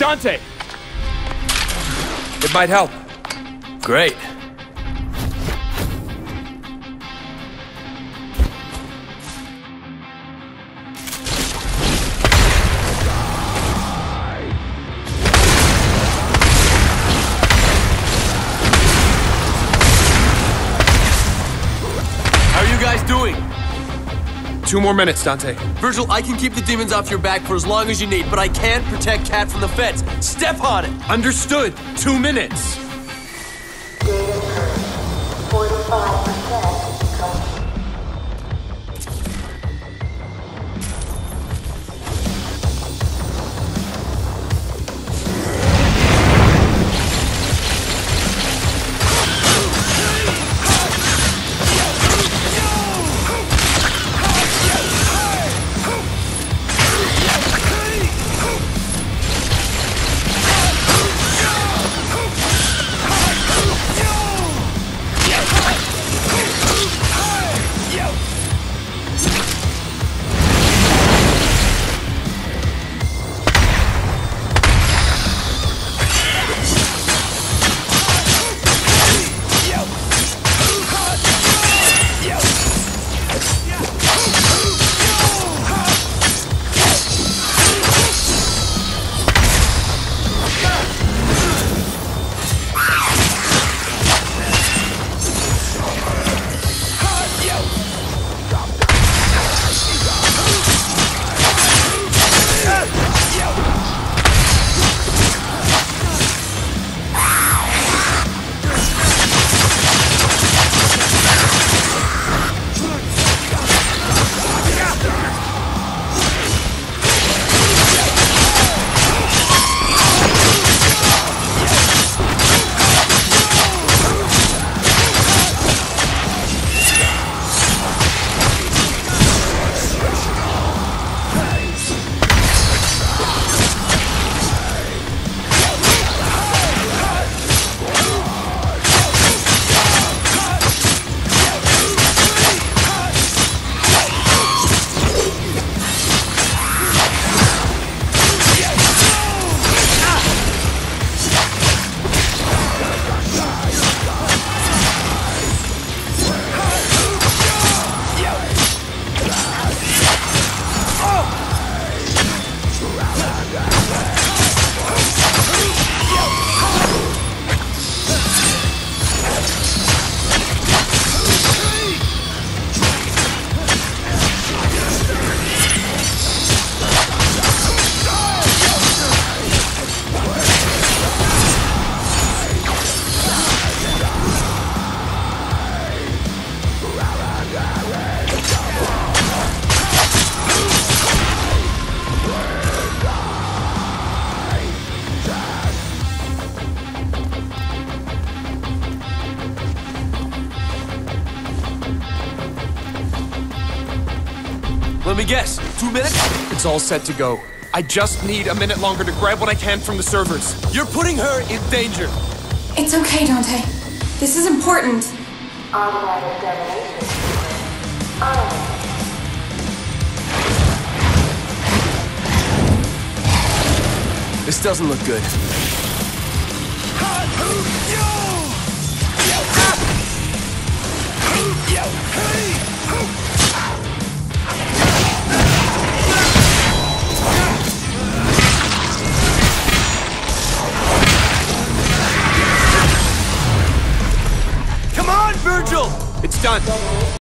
Dante! It might help. Great. How are you guys doing? Two more minutes, Dante. Vergil, I can keep the demons off your back for as long as you need, but I can't protect Kat from the feds. Step on it! Understood. Two minutes. Data current 45% me guess, two minutes? It's all set to go. I just need a minute longer to grab what I can from the servers. You're putting her in danger. It's okay, Dante. This is important. Automatic detonation. On. This doesn't look good.